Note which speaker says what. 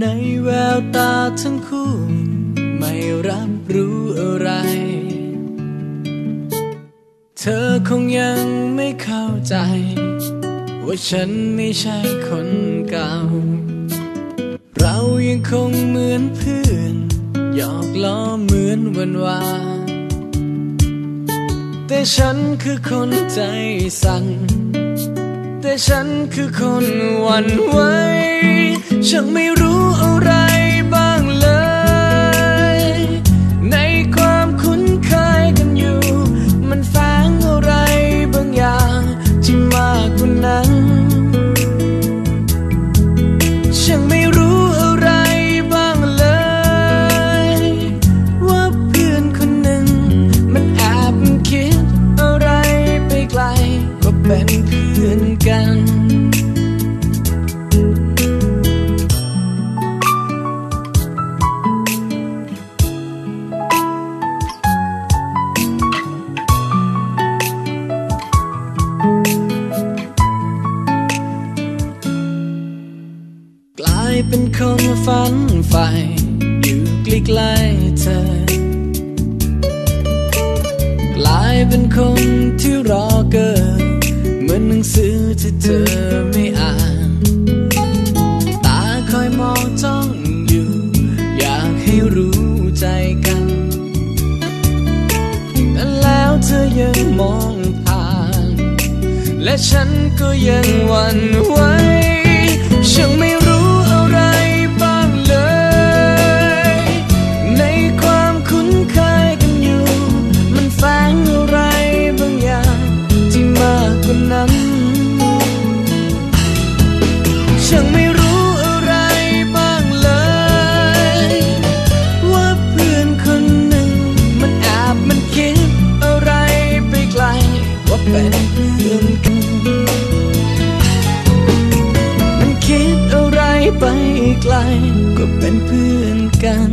Speaker 1: ในแววตาทั้งคู่ ไม่รับรู้อะไร เธอคงยังไม่เข้าใจ ว่าฉันไม่ใช่คนเก่า เรายังคงเหมือนเพื่อนหยอกล้อเหมือนวันวานแต่ฉันคือคนใจสั่น แต่ฉันคือคนหวั่นไหวฉันไม่รู้ากกว่านั้นฉันไม่รู้อะไรบ้างเลย ว่าเพื่อนคนหนึ่ง มันแอบคิดอะไรไปไกล ก็เป็น เป็นคนฝันใฝ่อยู่ใกล้ๆเธอ กลายเป็นคนที่รอเกิดเหมือนหนังสือที่เธอไม่อ่าน ตาคอยมองจ้องอยู่ อยากให้รู้ใจกันแต่แล้วเธอยังมองผ่าน และฉันก็ยังหวั่นไหว เป็นเพื่อนกันมันคิดอะไรไปไกลก็เป็นเพื่อนกัน